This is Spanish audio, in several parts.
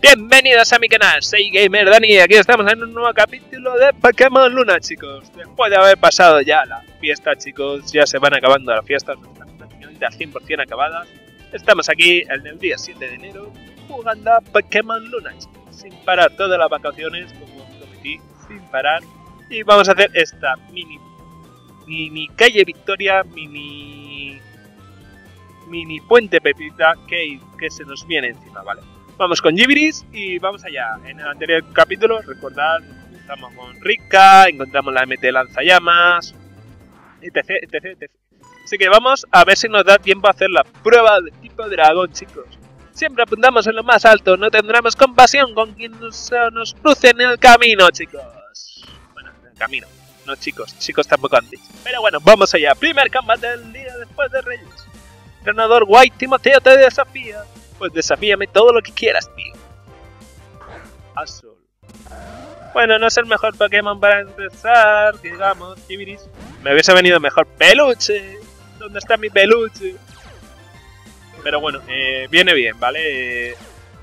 Bienvenidos a mi canal, soy Gamer Dani y aquí estamos en un nuevo capítulo de Pokémon Luna, chicos. Después de haber pasado ya la fiesta, chicos, ya se van acabando las fiestas, prácticamente al 100% acabadas. Estamos aquí el día 7 de enero jugando a Pokémon Luna, chicos, sin parar todas las vacaciones, como prometí, sin parar. Y vamos a hacer esta mini, mini calle Victoria, mini, mini puente Pepita que, que se nos viene encima, ¿vale? Vamos con Gibiris y vamos allá. En el anterior capítulo, recordad, estamos con Rika, encontramos la MT lanzallamas, etc, etc, etc. Así que vamos a ver si nos da tiempo a hacer la prueba de tipo dragón, chicos. Siempre apuntamos en lo más alto, no tendremos compasión con quien nos, nos cruce en el camino, chicos. Bueno, en el camino. No chicos, chicos tampoco antes. Pero bueno, vamos allá. Primer combate del día después de Reyes. Entrenador White Timoteo te desafía. Pues desafíame todo lo que quieras, tío. Azul. Bueno, no es el mejor Pokémon para empezar, digamos, Chibiris. Me hubiese venido mejor peluche. ¿Dónde está mi peluche? Pero bueno, eh, viene bien, ¿vale?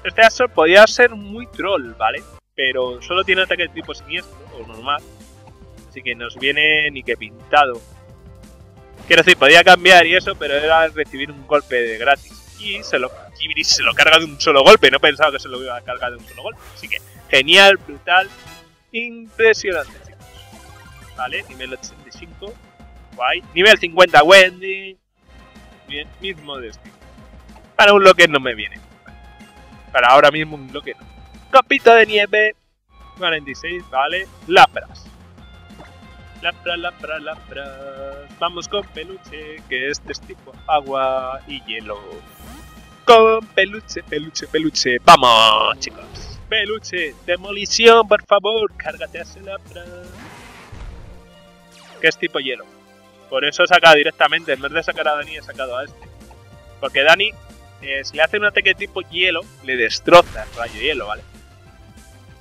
Este Azul podía ser muy troll, ¿vale? Pero solo tiene ataque de tipo siniestro o normal. Así que nos viene ni que pintado. Quiero decir, podía cambiar y eso, pero era recibir un golpe gratis y se lo, se lo carga de un solo golpe. No pensaba que se lo iba a cargar de un solo golpe. Así que genial, brutal, impresionante, chicos. Vale, nivel 85. Guay. Nivel 50, Wendy. Bien, mismo destino. Para un bloque no me viene. Para ahora mismo un bloque no. Copito de nieve. 46, vale. Lapras. Lapra, lapra, lapra. Vamos con peluche, que este es tipo agua y hielo con peluche, peluche, peluche. Vamos, chicos. Peluche, demolición, por favor. Cárgate a Celapra. Que es tipo hielo. Por eso he sacado directamente. En vez de sacar a Dani, he sacado a este. Porque Dani, eh, si le hace un ataque tipo hielo, le destroza el rayo hielo, ¿vale?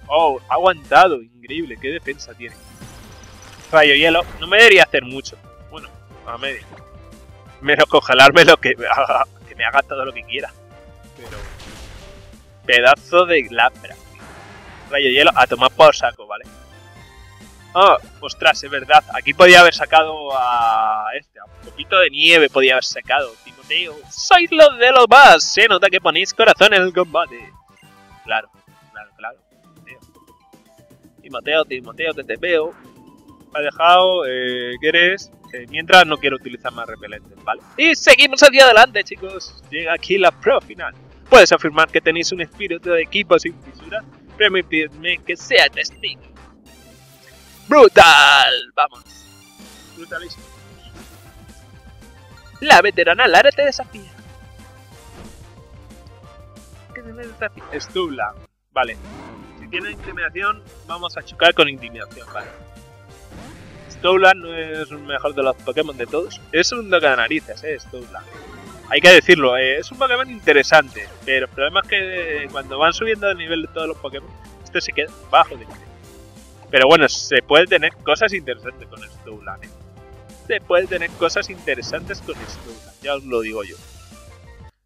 Oh, aguantado. Increíble. Qué defensa tiene. Rayo hielo. No me debería hacer mucho. Bueno, a medio. Menos congelarme lo que me haga todo lo que quiera. Pero. Pedazo de lapra. Rayo hielo a tomar por saco, ¿vale? Oh, ostras, es verdad. Aquí podía haber sacado a este, a un poquito de nieve podía haber sacado. Timoteo, sois los de los más. Se nota que ponéis corazón en el combate. Claro, claro, claro. Timoteo, Timoteo, que te veo. Ha dejado, eh, ¿qué eres? Eh, mientras no quiero utilizar más repelentes, ¿vale? Y seguimos hacia adelante, chicos. Llega aquí la pro final. Puedes afirmar que tenéis un espíritu de equipo sin fisura. Permitidme que sea testigo. ¡Brutal! Vamos. Brutalísimo. La veterana Lara te desafía. ¿Qué te desafía? Stubla. Vale. Si tiene intimidación, vamos a chocar con intimidación, vale. Stowland no es el mejor de los Pokémon de todos. Es un de narices, eh, Stowland. Hay que decirlo, eh, es un Pokémon interesante, pero el problema es que eh, cuando van subiendo el nivel de todos los Pokémon, este se queda bajo de nivel. Pero bueno, se puede tener cosas interesantes con Stowland, eh. Se puede tener cosas interesantes con Stowland, ya os lo digo yo.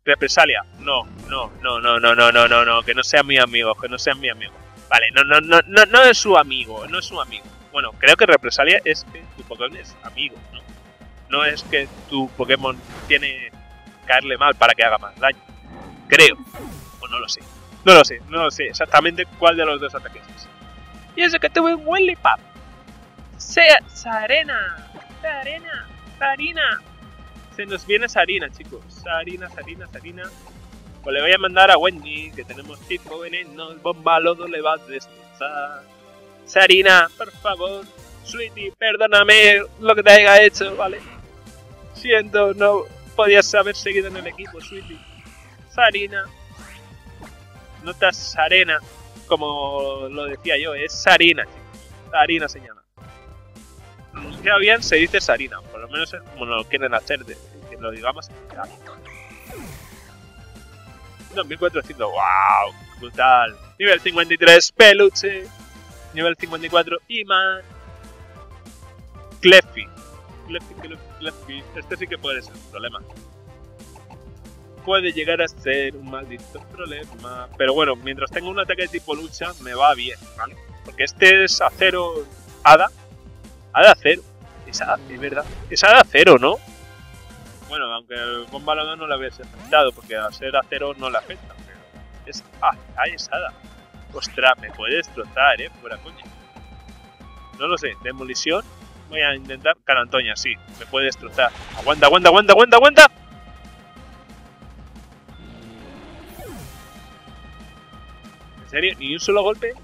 Represalia, no, no, no, no, no, no, no, no, no, que no sean mi amigo, que no sean mi amigo. Vale, no, no, no, no, no es su amigo, no es su amigo. Bueno, creo que represalia es que tu Pokémon es amigo, ¿no? No es que tu Pokémon tiene caerle mal para que haga más daño. Creo. O no lo sé. No lo sé, no lo sé exactamente cuál de los dos ataques es. Y ese que tuve un Willipap. Sea Sarena. Sarena. Sarina. Se nos viene Sarina, chicos. Sarina, Sarina, Sarina. Pues le voy a mandar a Wendy, que tenemos tipo veneno, bomba lodo le va a destrozar. Sarina, por favor, Sweetie, perdóname lo que te haya hecho, ¿vale? Siento, no podías haber seguido en el equipo, Sweetie. Sarina. No estás Sarena, como lo decía yo, es Sarina, chicos. Sarina se llama. Pronunciado bien, se dice Sarina, por lo menos como lo quieren hacer, de, que lo digamos. 2400, wow, brutal. Nivel 53, peluche. Nivel 54, Iman. Cleffi. Clefty, Clefty, Clefty. Este sí que puede ser un problema. Puede llegar a ser un maldito problema. Pero bueno, mientras tenga un ataque de tipo lucha, me va bien, ¿vale? Porque este es acero. Hada. Hada acero. Es, hada, es verdad. Es hada acero, ¿no? Bueno, aunque el bomba no le hubiese afectado, porque al ser acero no le afecta. Pero es. Ah, es hada. Ostras, me puede destrozar, eh, fuera coña. No lo sé, demolición. Voy a intentar. Carantoña, sí, me puede destrozar. Aguanta, aguanta, aguanta, aguanta, aguanta. ¿En serio? ¿Ni un solo golpe?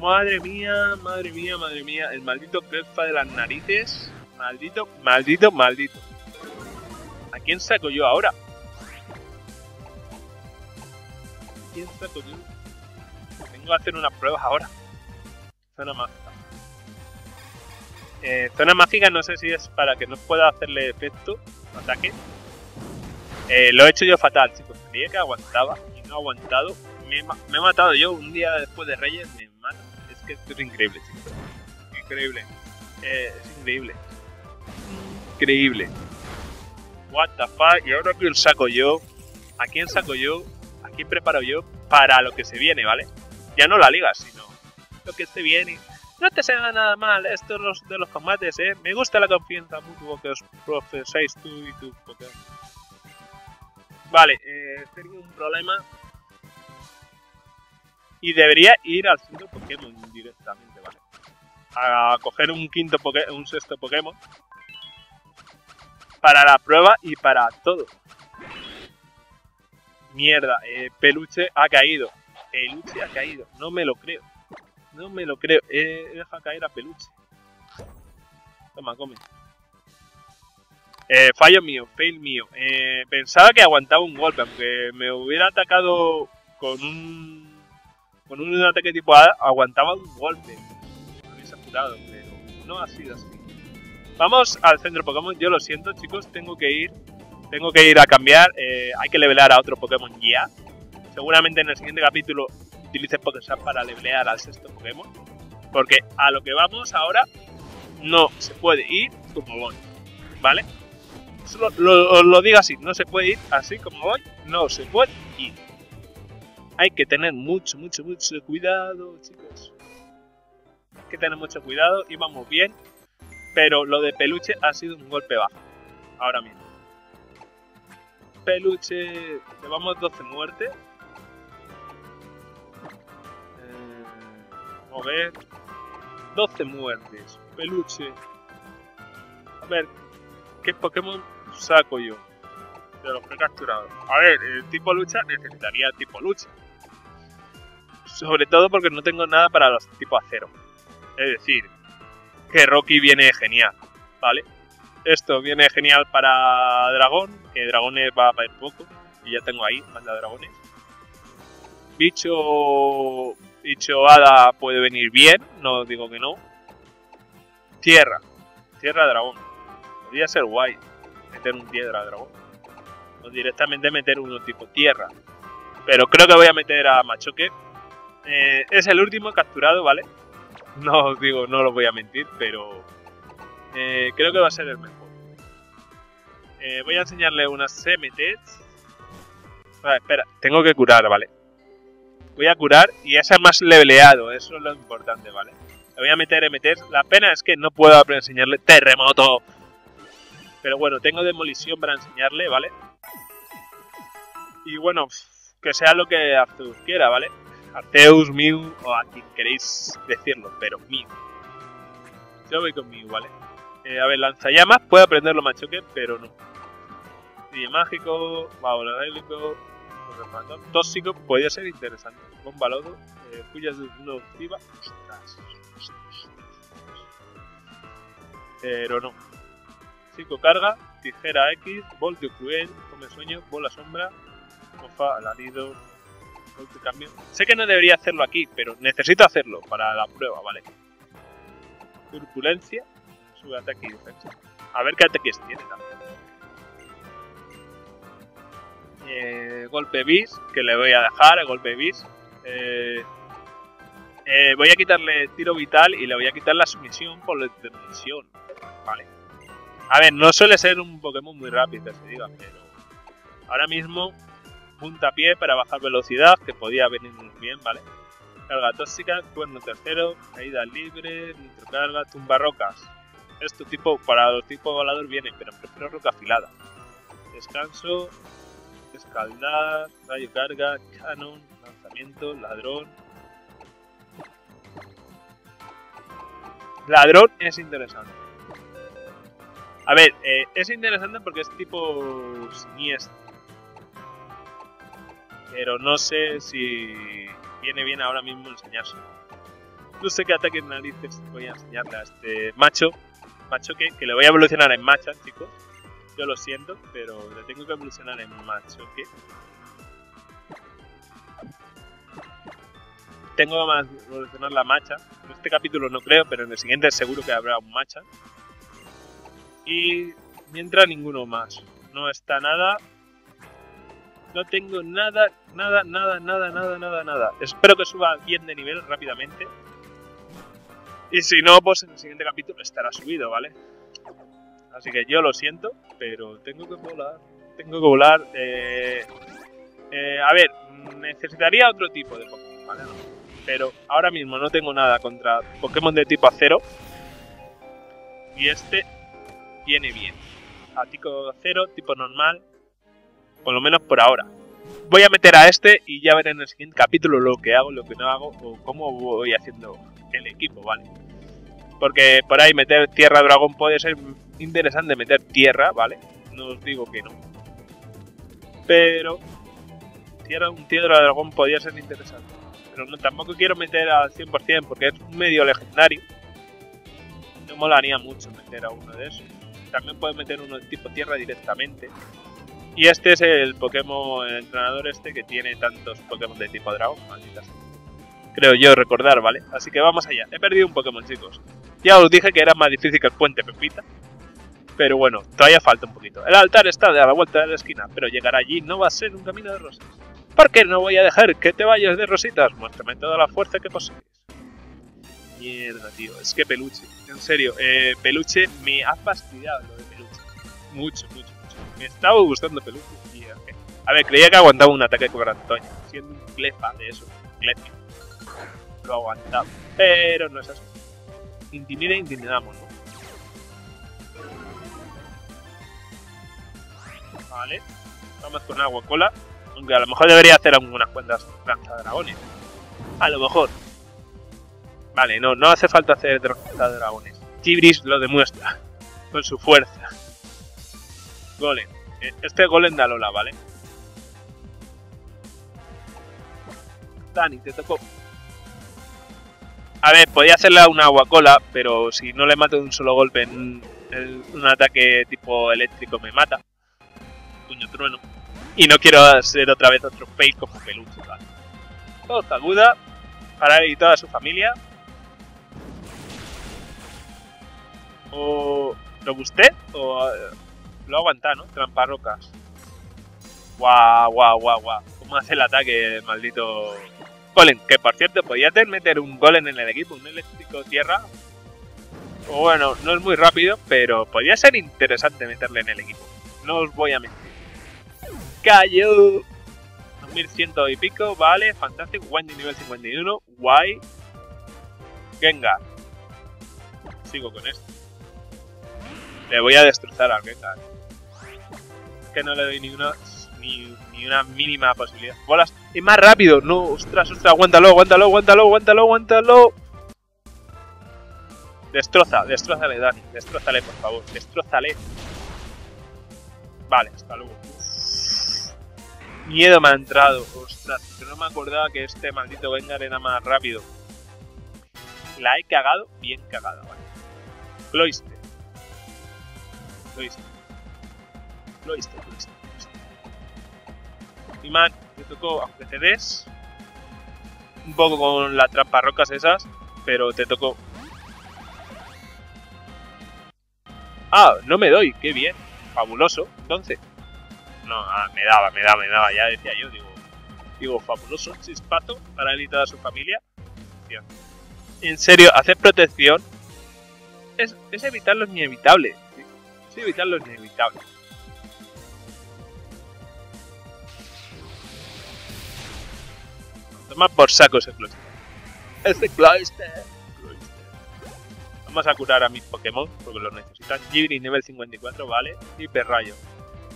Madre mía, madre mía, madre mía. El maldito crespa de las narices. Maldito, maldito, maldito. ¿A quién saco yo ahora? ¿A saco yo? Tengo que hacer unas pruebas ahora. Zona mágica. Eh, zona mágica no sé si es para que no pueda hacerle efecto ataque. Eh, lo he hecho yo fatal, chicos. Creía que aguantaba y no ha aguantado. Me, me, he matado yo un día después de Reyes. Me mata. Es que esto es increíble, chicos. Increíble. Eh, es increíble. Increíble. What the fuck. ¿Y ahora quién saco yo? ¿A quién saco yo? ¿A quién preparo yo? Para lo que se viene, ¿vale? Ya no la liga, sino lo que se viene. No te sea nada mal esto de los combates, ¿eh? Me gusta la confianza mutua que os profesáis tú y tu Pokémon. Vale, eh, tengo un problema. Y debería ir al centro Pokémon directamente, ¿vale? A coger un quinto Pokémon, un sexto Pokémon. Para la prueba y para todo. Mierda, eh, Peluche ha caído. Peluche ha caído, no me lo creo. No me lo creo. Eh, deja caer a Peluche. Toma, come. Eh, fallo mío, fail mío. Eh, pensaba que aguantaba un golpe, aunque me hubiera atacado con un con un ataque tipo A, aguantaba un golpe. Me hubiese curado, pero no ha sido así. Vamos al centro Pokémon. Yo lo siento, chicos, tengo que ir. Tengo que ir a cambiar. Eh, hay que levelear a otro Pokémon ya. Seguramente en el siguiente capítulo utilice Pokésap para levelear al sexto Pokémon. Porque a lo que vamos ahora no se puede ir como voy. ¿Vale? Lo, lo, lo, digo así, no se puede ir así como voy, no se puede ir. Hay que tener mucho, mucho, mucho cuidado, chicos. Hay que tener mucho cuidado, íbamos bien, pero lo de peluche ha sido un golpe bajo, ahora mismo. Peluche, llevamos 12 muertes. Eh, a ver. 12 muertes. Peluche. A ver, ¿qué Pokémon saco yo de los que he capturado. A ver, el tipo lucha necesitaría tipo lucha. Sobre todo porque no tengo nada para los tipo acero. Es decir, que Rocky viene genial, ¿vale? Esto viene genial para dragón, que dragones va a ir poco. Y ya tengo ahí, de dragones. Bicho. Bicho hada puede venir bien, no digo que no. Tierra. Tierra dragón. Podría ser guay meter un piedra dragón. O directamente meter uno tipo tierra. Pero creo que voy a meter a Machoque. Eh, es el último capturado, ¿vale? No os digo, no lo voy a mentir, pero eh, creo que va a ser el mejor. Eh, voy a enseñarle unas CMTs. Vale, espera, tengo que curar, ¿vale? Voy a curar y es el más leveleado, eso es lo importante, ¿vale? Le voy a meter MTs. La pena es que no puedo enseñarle terremoto pero bueno, tengo demolición para enseñarle, ¿vale? Y bueno, que sea lo que Arceus quiera, ¿vale? Arceus, Mew o a quien queréis decirlo, pero Mew. Yo voy con Mew, ¿vale? Eh, a ver, lanzallamas, puede aprenderlo machoque, pero no. Y mágico, bélico, tóxico, podría ser interesante. Bomba lodo, eh, pullas de nociva, Pero no. 5 carga, tijera X, voltio cruel, come sueño, bola sombra, mofa, alarido, golpe cambio. Sé que no debería hacerlo aquí, pero necesito hacerlo para la prueba, ¿vale? Turbulencia, A ver qué ataques tiene también. Eh, golpe bis, que le voy a dejar, golpe bis. Eh, Eh, voy a quitarle tiro vital y le voy a quitar la sumisión por la dimensión. Vale. A ver, no suele ser un Pokémon muy rápido, que se diga, pero ahora mismo puntapié para bajar velocidad, que podía venir muy bien, ¿vale? Carga tóxica, cuerno tercero, caída libre, nitrocarga, tumba rocas. Esto tipo, para los tipos volador viene, pero prefiero roca afilada. Descanso, escaldar, rayo carga, canon, lanzamiento, ladrón. Ladrón es interesante. A ver, eh, es interesante porque es tipo siniestro. Pero no sé si viene bien ahora mismo enseñarse. No sé qué ataque narices voy a enseñarle a este macho. Macho que, que le voy a evolucionar en macha, chicos. Yo lo siento, pero le tengo que evolucionar en macho que. Tengo que evolucionar la macha. En este capítulo no creo, pero en el siguiente seguro que habrá un macha. Y mientras ninguno más. No está nada. No tengo nada, nada, nada, nada, nada, nada, nada. Espero que suba bien de nivel rápidamente. Y si no, pues en el siguiente capítulo estará subido, ¿vale? Así que yo lo siento, pero tengo que volar. Tengo que volar. Eh, eh, a ver, necesitaría otro tipo de Pokémon, ¿vale? Pero ahora mismo no tengo nada contra Pokémon de tipo acero. Y este viene bien. A tipo acero, tipo normal. Por lo menos por ahora. Voy a meter a este y ya veré en el siguiente capítulo lo que hago, lo que no hago o cómo voy haciendo el equipo, ¿vale? Porque por ahí meter tierra dragón puede ser interesante meter tierra, ¿vale? No os digo que no. Pero tierra, un tierra dragón podría ser interesante. Pero no, tampoco quiero meter al 100% porque es un medio legendario. No molaría mucho meter a uno de esos. También puedes meter uno de tipo tierra directamente. Y este es el Pokémon, entrenador este que tiene tantos Pokémon de tipo dragón, malditas creo yo recordar, ¿vale? Así que vamos allá. He perdido un Pokémon, chicos. Ya os dije que era más difícil que el puente Pepita. Pero bueno, todavía falta un poquito. El altar está de a la vuelta de la esquina, pero llegar allí no va a ser un camino de rosas. ¿Por qué no voy a dejar que te vayas de rositas? Muéstrame toda la fuerza que posees. Mierda, tío. Es que peluche. En serio, eh, peluche me ha fastidiado lo de peluche. Mucho, mucho, mucho. Me estaba gustando peluche. Y, A ver, creía que aguantaba un ataque con Antoña. Siendo un clefa de eso. Clefa lo aguantado. Pero no es así. Intimida e intimidamos, ¿no? Vale. Vamos con agua cola. Aunque a lo mejor debería hacer algunas cuentas dragones. A lo mejor. Vale, no, no hace falta hacer dragones. Tibris lo demuestra. Con su fuerza. Golem. Eh, este golem da Lola, ¿vale? Dani, te tocó. A ver, podía hacerle una aguacola, pero si no le mato de un solo golpe en un ataque tipo eléctrico me mata. Puño trueno. Y no quiero hacer otra vez otro fake como peluche, ¿vale? Todo aguda para él y toda su familia. O lo o eh, lo aguanta, ¿no? Tramparrocas. Guau, guau, guau, guau. ¿Cómo hace el ataque, maldito Golem, que por cierto, podía meter un Golem en el equipo, un eléctrico tierra. Bueno, no es muy rápido, pero podría ser interesante meterle en el equipo. No os voy a mentir. Cayó. 2100 y pico, vale, fantástico. Wendy nivel 51, guay. Gengar. Sigo con esto. Le voy a destrozar al Gengar. Que no le doy ni una, ni, ni una mínima posibilidad. Bolas y más rápido. No, ostras, ostras, aguántalo, aguántalo, aguántalo, aguántalo, aguántalo. Destroza, destrozale, Dani. Destrozale, por favor. Destrozale. Vale, hasta luego. Miedo me ha entrado. Ostras, que no me acordaba que este maldito Vengar era más rápido. La he cagado, bien cagada, vale. Cloyster. Cloyster. Cloyster, Cloyster. Y man, tocó, aunque te des un poco con las trampas rocas esas, pero te tocó. Ah, no me doy, qué bien, fabuloso, entonces. No, ah, me daba, me daba, me daba, ya decía yo, digo, digo, fabuloso, chispazo para él y toda su familia. En serio, hacer protección es, es evitar lo inevitable. Es evitar lo inevitable. Toma por saco ese Cloyster. Ese Cloyster. Vamos a curar a mis Pokémon porque los necesitan. Ghibli nivel 54, vale. Y Perrayo.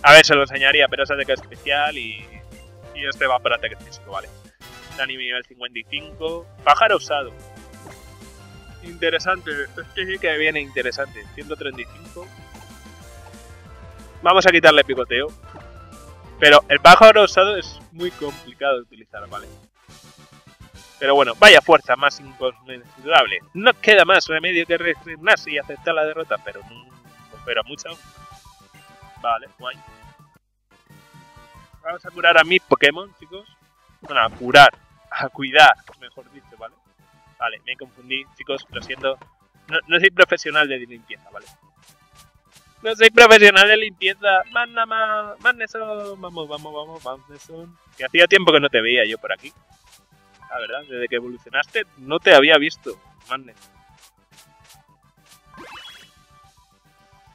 A ver, se lo enseñaría, pero es ataque especial y, y este va para ataque físico, vale. Dani nivel 55. Pájaro usado. Interesante. Este sí que viene interesante. 135. Vamos a quitarle picoteo. Pero el pájaro usado es muy complicado de utilizar, ¿vale? Pero bueno, vaya fuerza más inconmensurable. No queda más remedio que resignarse y aceptar la derrota, pero no pero mucho. Vale, guay. Vamos a curar a mis Pokémon, chicos. Bueno, a curar, a cuidar, mejor dicho, ¿vale? Vale, me confundí, chicos, lo siento. No, soy profesional de limpieza, ¿vale? No soy profesional de limpieza. Más, Magneson. Vamos, vamos, vamos, Magneson. Que hacía tiempo que no te veía yo por aquí. La verdad, desde que evolucionaste no te había visto, Magneson.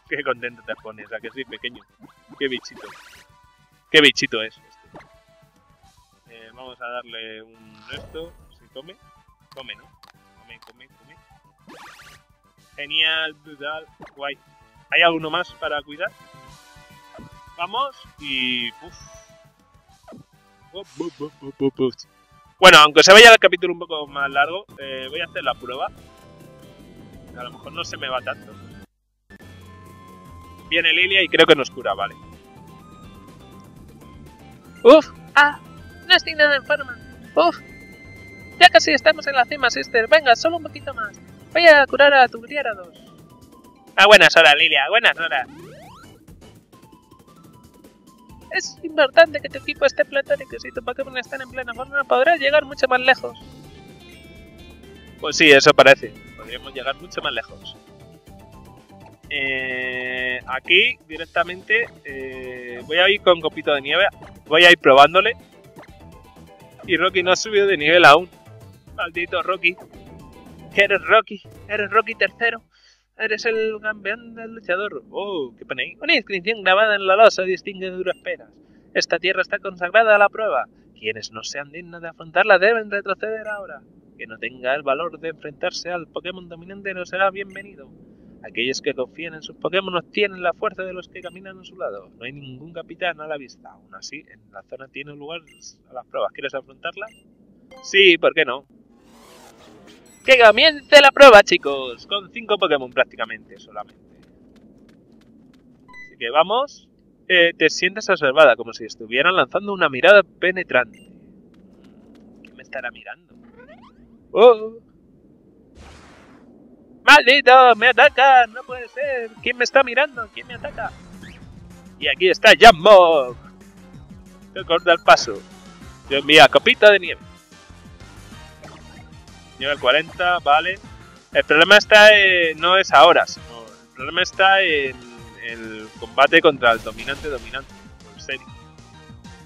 Qué contento te pones, a que sí, pequeño. Qué bichito. Qué bichito es este. Eh, vamos a darle un esto. Si come. Come, ¿no? Come, come, come. Genial, brutal, guay. ¿Hay alguno más para cuidar? Vamos y... Bueno, aunque se vaya el capítulo un poco más largo, eh, voy a hacer la prueba. A lo mejor no se me va tanto. Viene Lilia y creo que nos cura, vale. Uf, ah, no estoy nada enferma. Uf, ya casi estamos en la cima, sister. Venga, solo un poquito más. Voy a curar a tu Gyarados. A buenas horas, Lilia, buenas horas. Es importante que tu equipo esté platónico. Si tu Pokémon están en plena forma, podrás llegar mucho más lejos. Pues sí, eso parece. Podríamos llegar mucho más lejos. Eh, aquí directamente eh, voy a ir con copito de nieve. Voy a ir probándole. Y Rocky no ha subido de nivel aún. Maldito Rocky. Eres Rocky. Eres Rocky tercero. Eres el campeón del luchador. Oh, qué pone ahí. Una inscripción grabada en la losa distingue duras penas. Esta tierra está consagrada a la prueba. Quienes no sean dignos de afrontarla deben retroceder ahora. Que no tenga el valor de enfrentarse al Pokémon dominante no será bienvenido. Aquellos que confían en sus Pokémon tienen la fuerza de los que caminan a su lado. No hay ningún capitán a la vista. Aún así, en la zona tiene lugar las pruebas. ¿Quieres afrontarla? Sí, ¿por qué no? ¡Que comience la prueba, chicos! Con 5 Pokémon prácticamente, solamente. Así que vamos. Eh, te sientes observada, como si estuvieran lanzando una mirada penetrante. ¿Quién me estará mirando? ¡Oh! ¡Maldito! ¡Me atacan! ¡No puede ser! ¿Quién me está mirando? ¿Quién me ataca? Y aquí está Jambo. Se corta el paso. Yo envía copita de nieve. Nivel 40, vale. El problema está en, no es ahora, sino el problema está en el combate contra el dominante dominante. Por serio.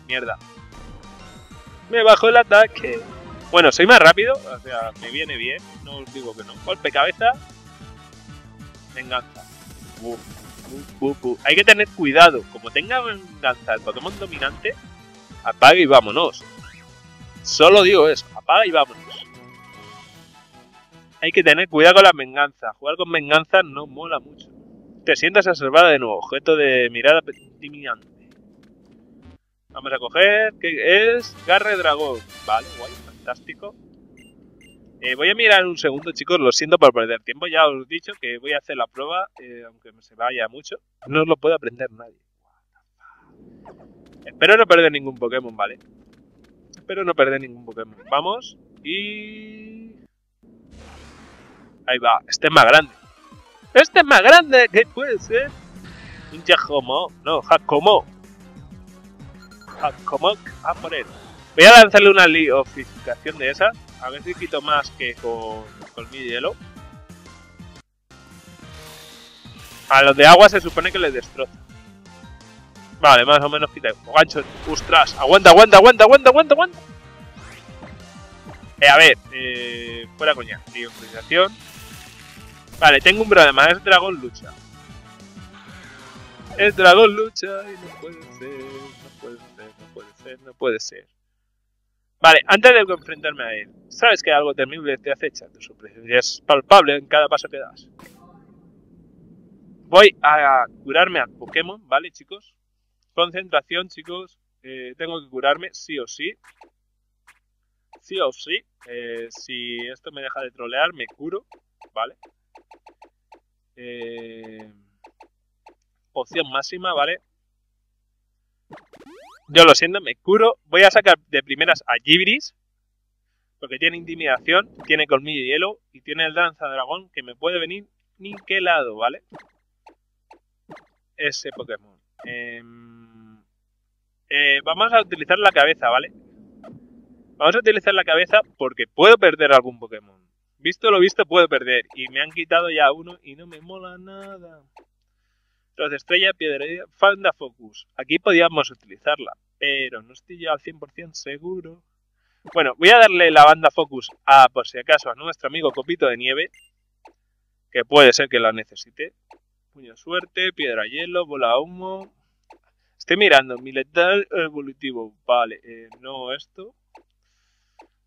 Mierda. Me bajó el ataque. Bueno, soy más rápido, o sea, me viene bien, no os digo que no. Golpe cabeza. Venganza. Hay que tener cuidado. Como tenga venganza el Pokémon dominante, apaga y vámonos. Solo digo eso, apaga y vámonos. Hay que tener cuidado con la venganza. Jugar con venganza no mola mucho. Te sientas observada de nuevo, objeto de mirada intimidante. Vamos a coger, ¿qué es? Garre dragón. Vale, guay fantástico. Eh, voy a mirar un segundo, chicos, lo siento por perder tiempo, ya os he dicho que voy a hacer la prueba, eh, aunque se vaya mucho, no lo puede aprender nadie. Espero no perder ningún Pokémon, ¿vale? Espero no perder ningún Pokémon. Vamos y... Ahí va, este es más grande. ¡Este es más grande! ¿Qué puede ser? Un Jacomo, no, Jacomo. Jacomo, a por él. Voy a lanzarle una liofilización de esa. A ver si quito más que con, con mi hielo. A los de agua se supone que les destroza. Vale, más o menos quita. Gancho. ¡Ostras! Aguanta, aguanta, aguanta, aguanta, aguanta, aguanta. Eh, a ver, eh, fuera coña. Priorización. Vale, tengo un problema. Es dragón lucha. Es dragón lucha y no puede ser, no puede ser, no puede ser, no puede ser. Vale, antes de enfrentarme a él, sabes que algo temible te acecha. Tu es palpable en cada paso que das. Voy a curarme a Pokémon, ¿vale, chicos? Concentración, chicos. Eh, tengo que curarme, sí o sí. Sí o sí. Eh, si esto me deja de trolear, me curo, ¿vale? Eh, poción máxima, ¿vale? Yo lo siento, me curo. Voy a sacar de primeras a Gibiris. Porque tiene intimidación, tiene colmillo y hielo y tiene el danza dragón que me puede venir ni qué lado, ¿vale? Ese Pokémon. Em, eh, vamos a utilizar la cabeza, ¿vale? Vamos a utilizar la cabeza porque puedo perder algún Pokémon. Visto lo visto, puedo perder. Y me han quitado ya uno y no me mola nada. Troz estrella, piedra, Fanda Focus. Aquí podíamos utilizarla, pero no estoy yo al 100% seguro. Bueno, voy a darle la banda Focus a, por si acaso, a nuestro amigo Copito de Nieve, que puede ser que la necesite. Puño suerte, piedra hielo, bola humo. Estoy mirando, mi letal evolutivo. Vale, eh, no esto.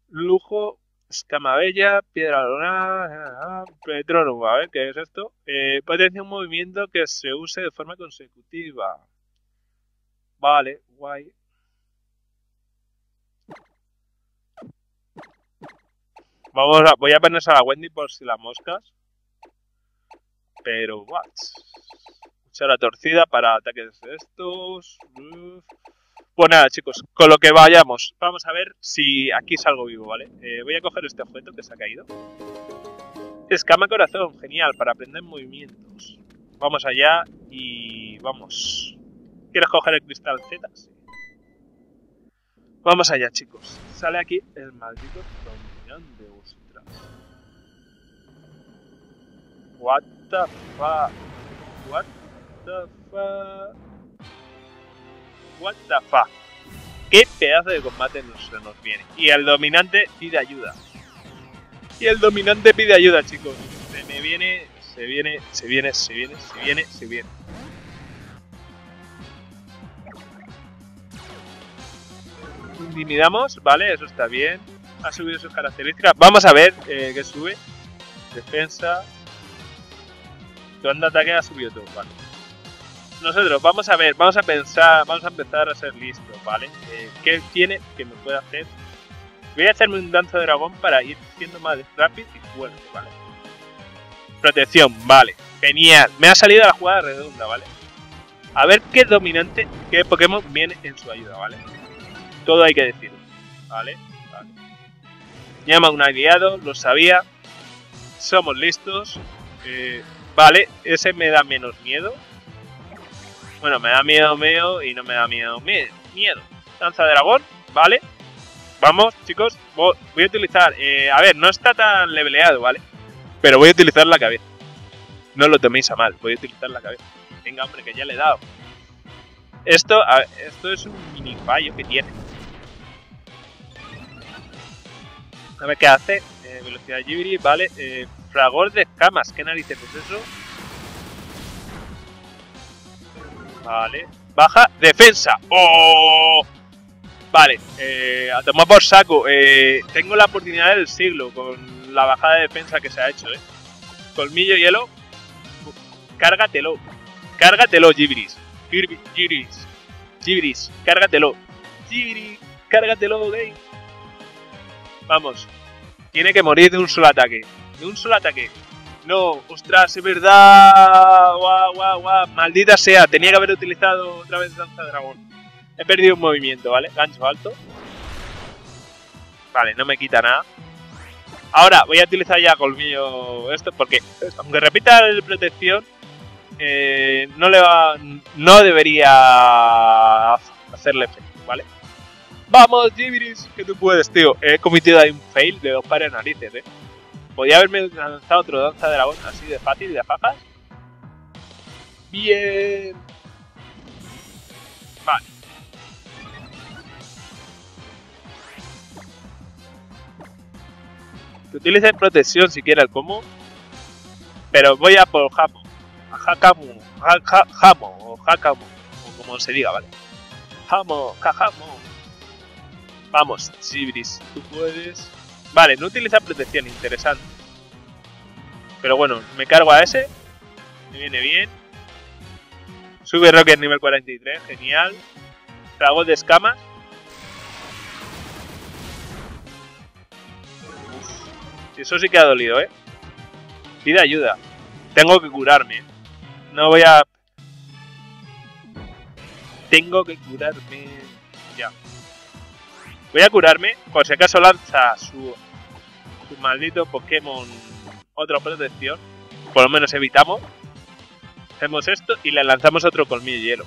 Lujo, Escama bella, piedra luna, petrónum, a ver, ¿qué es esto? Eh, potencia un movimiento que se use de forma consecutiva. Vale, guay. Vamos a, voy a ponerse a la Wendy por si las moscas. Pero, what? la torcida para ataques de estos. Pues nada, chicos, con lo que vayamos, vamos a ver si aquí salgo vivo, ¿vale? Eh, voy a coger este objeto que se ha caído. Escama corazón, genial, para aprender movimientos. Vamos allá y vamos. ¿Quieres coger el cristal Z? Sí. Vamos allá, chicos. Sale aquí el maldito dominante, ostras. What the fuck? What the fuck? What the. Qué pedazo de combate nos, viene. Y el dominante pide ayuda. Y el dominante pide ayuda, chicos. Se me viene, se viene, se viene, se viene, se viene, se viene. Intimidamos, vale, eso está bien. Ha subido sus características. Vamos a ver eh, qué sube. Defensa. De ataque ha subido todo, vale nosotros vamos a ver, vamos a pensar, vamos a empezar a ser listos, ¿vale? Eh, ¿Qué tiene que me puede hacer? Voy a hacerme un danza de dragón para ir siendo más rápido y fuerte, ¿vale? Protección, vale. Genial. Me ha salido la jugada redonda, ¿vale? A ver qué dominante, qué Pokémon viene en su ayuda, ¿vale? Todo hay que decirlo, ¿vale? Llama a un aliado, lo sabía. Somos listos. Eh, vale, ese me da menos miedo. Bueno, me da miedo miedo y no me da miedo miedo. Danza de dragón, ¿vale? Vamos, chicos. Voy a utilizar... Eh, a ver, no está tan leveleado, ¿vale? Pero voy a utilizar la cabeza. No lo toméis a mal, voy a utilizar la cabeza. Venga, hombre, que ya le he dado. Esto, esto es un mini fallo que tiene. A ver qué hace. Eh, velocidad Jibiri, vale. Eh, fragor de escamas, ¿qué narices es eso? Vale. Baja defensa. ¡Oh! Vale, eh, a tomar por saco. Eh, tengo la oportunidad del siglo con la bajada de defensa que se ha hecho, ¿eh? Colmillo hielo. Cárgatelo. Cárgatelo, Gibiris. Gibiris. Gibiris. Cárgatelo. Gibiris. Cárgatelo, gay. Vamos. Tiene que morir de un solo ataque. De un solo ataque. No, ostras, es verdad. Guau, guau, guau. Maldita sea, tenía que haber utilizado otra vez Danza Dragón. He perdido un movimiento, ¿vale? Gancho alto. Vale, no me quita nada. Ahora voy a utilizar ya colmillo esto porque aunque repita el protección eh, no le va no debería hacerle efecto, ¿vale? Vamos, Jibiris, que tú puedes, tío. He cometido ahí un fail de dos pares de narices, eh. Podría haberme lanzado otro danza de dragón así de fácil de fajas. Bien. Vale. Que utilice protección si quiere el como. Pero voy a por Hamo. A Hakamu. Ha- Hamo o Hakamu. O como se diga, ¿vale? Hamo, Hajamo. Vamos, Chibris, tú puedes. Vale, no utiliza protección, interesante. Pero bueno, me cargo a ese. Me viene bien. Sube Rocket nivel 43, genial. Dragón de escamas. Eso sí que ha dolido, ¿eh? Pide ayuda. Tengo que curarme. No voy a... Tengo que curarme. Ya. Voy a curarme. Por si acaso lanza su, maldito Pokémon otra protección. Por lo menos evitamos. Hacemos esto y le lanzamos otro colmillo de hielo.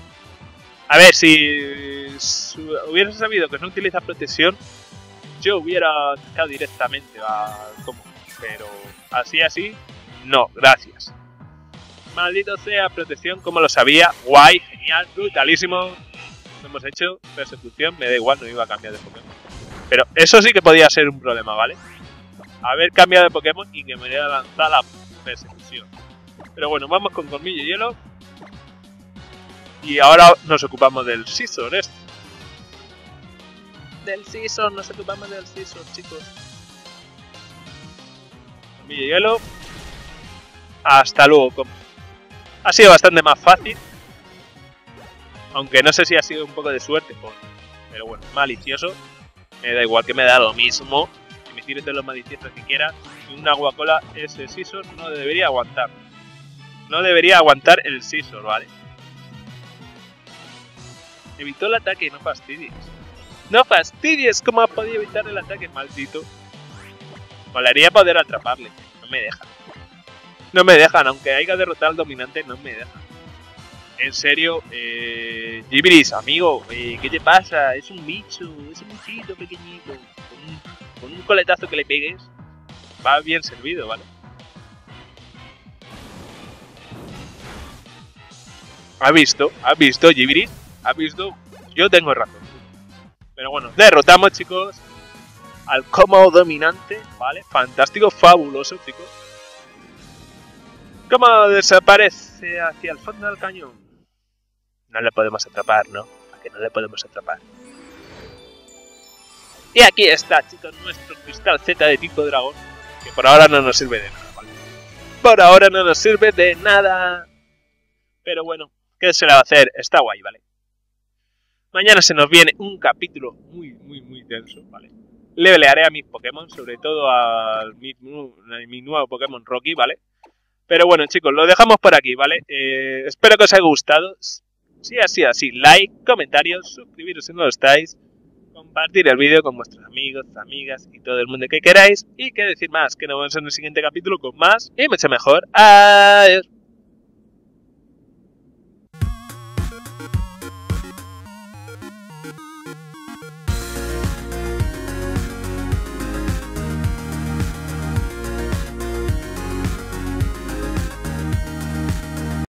A ver, si su- hubiera sabido que no utiliza protección, yo hubiera atacado directamente a como. Pero así, así, no, gracias. Maldito sea, protección, como lo sabía. Guay, genial, brutalísimo. Hemos hecho, persecución, me da igual, no iba a cambiar de Pokémon. Pero eso sí que podía ser un problema, ¿vale? Haber cambiado de Pokémon y que me hubiera lanzado la persecución. Pero bueno, vamos con Colmillo Hielo. Y ahora nos ocupamos del Scizor, este. Del Scizor, nos ocupamos del Scizor, chicos. Colmillo Hielo. Hasta luego. Ha sido bastante más fácil. Aunque no sé si ha sido un poco de suerte. Pero bueno, malicioso. Me da igual que me da lo mismo. Que me tires de los maliciosos que quieras. Y una Guacola, ese Scizor no debería aguantar. No debería aguantar el Scizor, ¿vale? Evitó el ataque, no fastidies. No fastidies, ¿cómo ha podido evitar el ataque, maldito? Molaría poder atraparle. No me dejan. No me dejan, aunque haya derrotado al dominante, no me dejan. En serio, eh, Gibris, amigo, eh, ¿qué te pasa? Es un bicho, es un bichito pequeñito. Con un, coletazo que le pegues, va bien servido, ¿vale? ¿Ha visto? ¿Ha visto, Gibris? ¿Ha visto? Yo tengo razón. Pero bueno, derrotamos, chicos, al como dominante, ¿vale? Fantástico, fabuloso, chicos. ¿Cómo desaparece hacia el fondo del cañón? No le podemos atrapar, ¿no? ¿A que no le podemos atrapar? Y aquí está, chicos, nuestro cristal Z de tipo dragón, que por ahora no nos sirve de nada, ¿vale? Por ahora no nos sirve de nada. Pero bueno, ¿qué se le va a hacer? Está guay, ¿vale? Mañana se nos viene un capítulo muy, muy, muy denso, ¿vale? Levelearé a mis Pokémon, sobre todo a mi, nu- a mi nuevo Pokémon Rocky, ¿vale? Pero bueno, chicos, lo dejamos por aquí, ¿vale? Eh, espero que os haya gustado. Si ha sido así, like, comentarios, suscribiros si no lo estáis, compartir el vídeo con vuestros amigos, amigas y todo el mundo que queráis. Y qué decir más, que nos vemos en el siguiente capítulo con más y mucho mejor. Adiós.